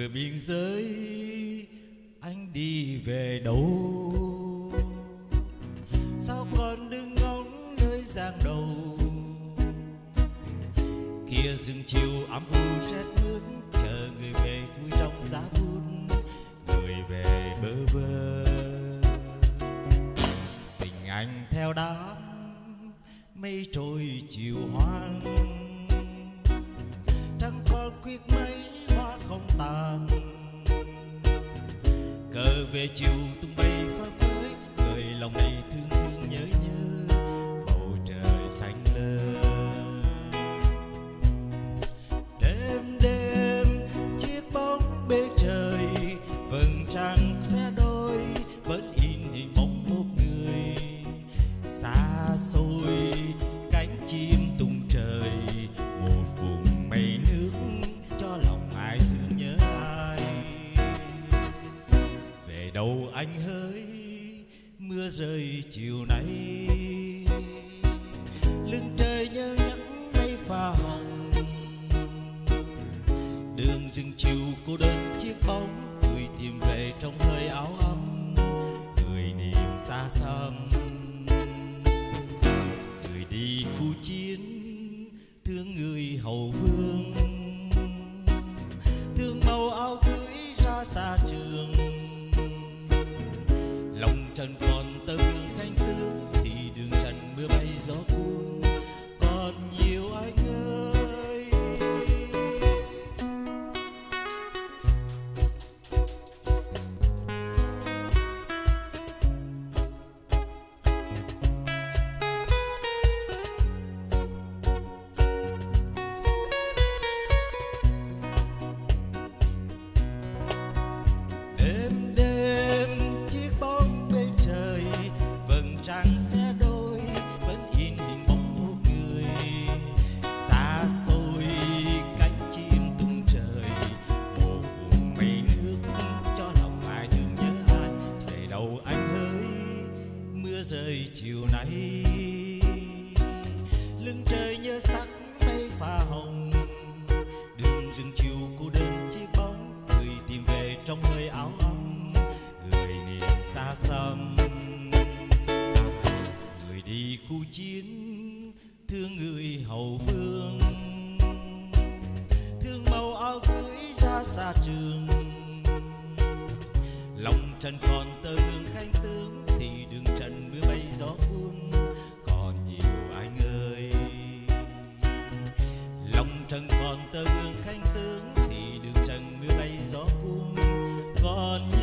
vừa biên giới, anh đi về đâu? Sao còn đứng ngóng nơi giang đầu? Kia rừng chiều ấm u rét nước chờ người về thui trong giá bút, người về bơ vơ. Tình anh theo đám mây trôi chiều hoang hoa cờ về chiều tung bay phá phới người lòng này thương thương nhớ nhớ bầu trời xanh. Đầu anh hỡi mưa rơi chiều nay. Lưng trời nhớ nhắc mây pha hồng. Đường rừng chiều cô đơn chiếc bóng, người tìm về trong hơi áo ấm, người niềm xa xăm. Người đi khu chiến, thương người hầu vương trần còn tơ hương thanh tương thì đường trần mưa bay gió cuốn đầu anh hỡi mưa rơi chiều nay. Lưng trời nhớ sắc mây pha hồng. Đường rừng chiều cô đơn chiếc bóng. Người tìm về trong hơi áo ấm. Người niềm xa xăm. Người đi khu chiến, thương người hậu phương. Thương màu áo cưới ra xa trường trần còn tơ hương khanh tướng thì đường trần mưa bay gió cuốn. Còn nhiều ai ơi. Lòng trần còn tơ hương khanh tướng thì đường trần mưa bay gió cuốn. Còn nhiều